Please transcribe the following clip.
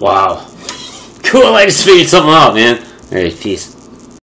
Wow. Cool, I just figured something out, man. Alright, peace.